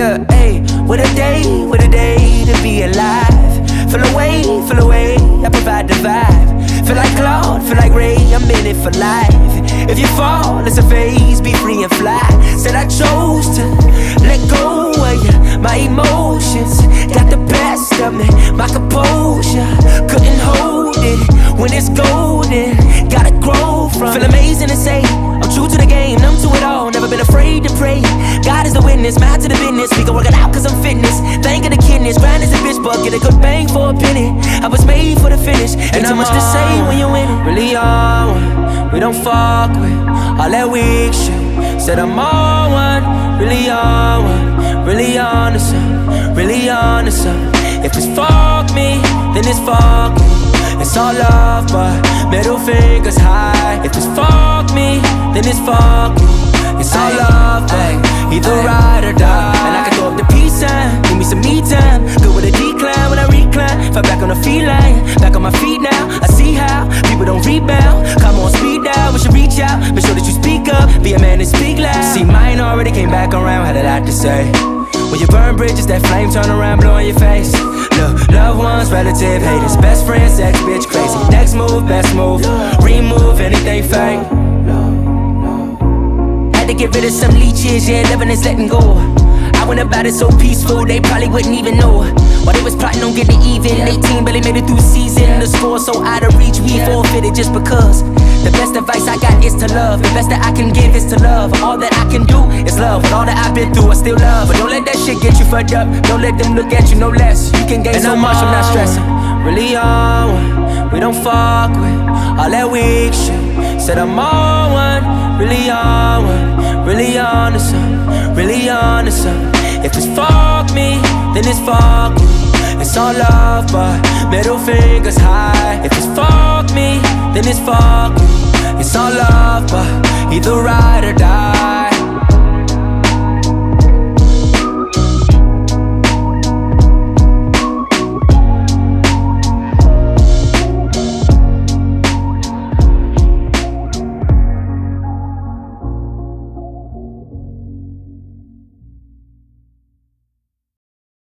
Ayy, what a day, what a day to be alive. Feel away, feel away, I provide the vibe. Feel like Claude, feel like Ray, I'm in it for life. If you fall, it's a phase, be free and fly. Said I chose God is the witness, mad to the business. We can work it out cause I'm fitness. Thank of the kidneys, grind is a bitch, but get a good bang for a penny. I was made for the finish, and too much to say when you win it. Really on one, we don't fuck with all that weak shit. Said I'm on one, really on one, really on to something, really on to something. If it's fuck me, then it's fuck me. It's all love, but middle fingers high. If it's fuck me, then it's fuck me. Fall back on the feline, back on my feet now. I see how people don't rebound. Come on, speed down, we should reach out. Make sure that you speak up, be a man and speak loud. See, mine already came back around, had a lot to say. When you burn bridges, that flame turn around, blow in your face. Look, loved ones, relative, haters, best friends, ex bitch, crazy. Next move, best move, remove anything fake. Had to get rid of some leeches, yeah, living is letting go. Went about it so peaceful, they probably wouldn't even know. While they was plotting on getting even, 18 barely made it through season. The score so out of reach, we forfeited just because. The best advice I got is to love. The best that I can give is to love. All that I can do is love. With all that I've been through, I still love. But don't let that shit get you fucked up. Don't let them look at you no less. You can gain And so I'm much, I'm not stressing. Really on one, we don't fuck with all that weak shit. Said I'm on one, really on one, really on to something, really on to something. It's fuck me, then it's fuck you. It's all love, but middle fingers high. If it's fuck me, then it's fuck you. It's all love, but either ride or die.